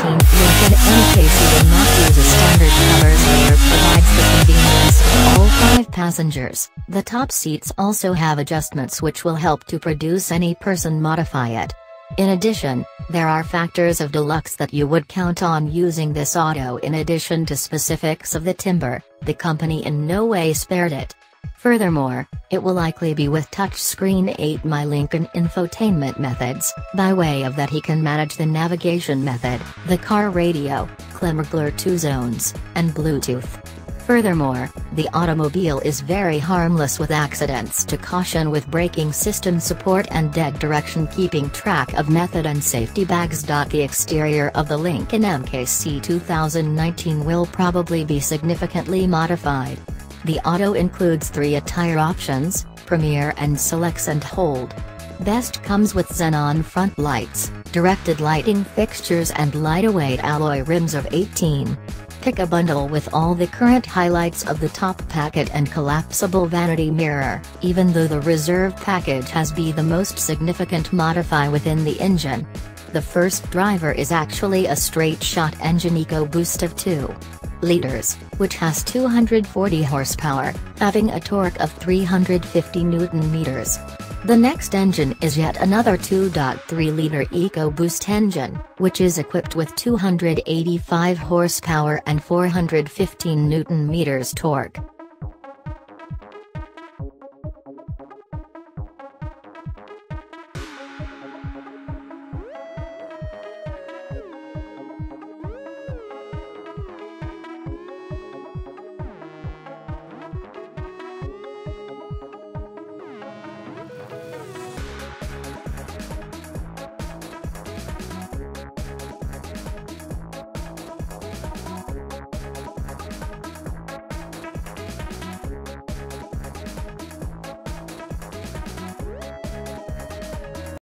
team look in any case you will not use a standard colors layer provides the convenience for all five passengers. The top seats also have adjustments which will help to produce any person modify it. In addition, there are factors of deluxe that you would count on using this auto in addition to specifics of the timber, the company in no way spared it. Furthermore, it will likely be with touchscreen 8 My Lincoln infotainment methods, by way of that he can manage the navigation method, the car radio, Klimagler 2 zones, and Bluetooth. Furthermore, the automobile is very harmless with accidents to caution with braking system support and dead direction keeping track of method and safety bags. The exterior of the Lincoln MKC 2019 will probably be significantly modified. The auto includes three attire options, Premier and Selects and Hold. Best comes with xenon front lights, directed lighting fixtures and lightweight alloy rims of 18. Pick a bundle with all the current highlights of the top packet and collapsible vanity mirror, even though the reserve package has be the most significant modify within the engine. The first driver is actually a straight-shot engine EcoBoost of 2 liters, which has 240 horsepower, having a torque of 350 newton-meters. The next engine is yet another 2.3-liter EcoBoost engine, which is equipped with 285 horsepower and 415 newton-meters torque.